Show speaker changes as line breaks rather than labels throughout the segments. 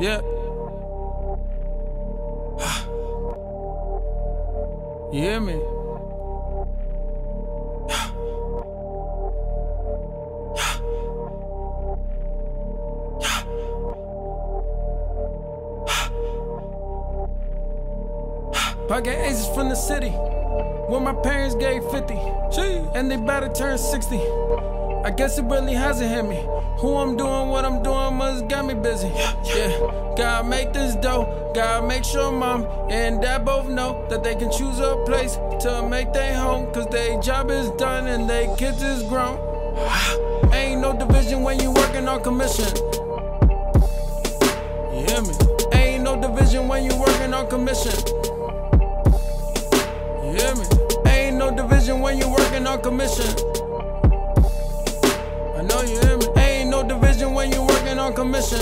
Yeah. you hear me? Pocket aces from the city. When my parents gave 50. And they about to turn 60. I guess it really hasn't hit me. Who I'm doing, what I'm doing must got me busy. Yeah, gotta make this dough. Gotta make sure mom and dad both know that they can choose a place to make their home. Cause their job is done and their kids is grown. Ain't no division when you working on commission. You hear me? Ain't no division when you working on commission. Working on commission. I know you hear me. Ain't no division when you working on commission.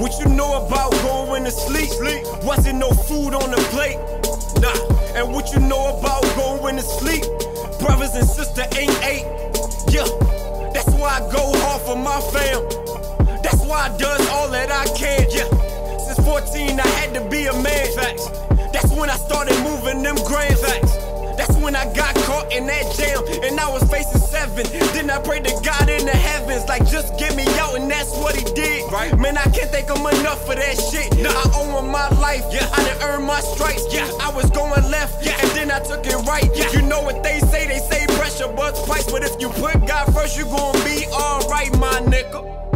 What you know about going to sleep? sleep? Wasn't no food on the plate. Nah. And what you know about going to sleep? Brothers and sister ain't eight. Yeah. That's why I go hard for my fam. That's why I does all that I can. Yeah. Since 14 I had to be a man. Facts. That's when I started moving them grams. That's when I got caught in that jam and I was facing seven. Then I prayed to God in the heavens, like just get me out, and that's what He did.
Right.
Man, I can't thank Him enough for that shit.
Nah.
I owe Him my life. Yeah. I done earned my stripes.
Yeah.
I was going left.
Yeah.
And then I took it right.
Yeah.
You know what they say? They say pressure busts price, but if you put God first, you gon' be alright, my nigga.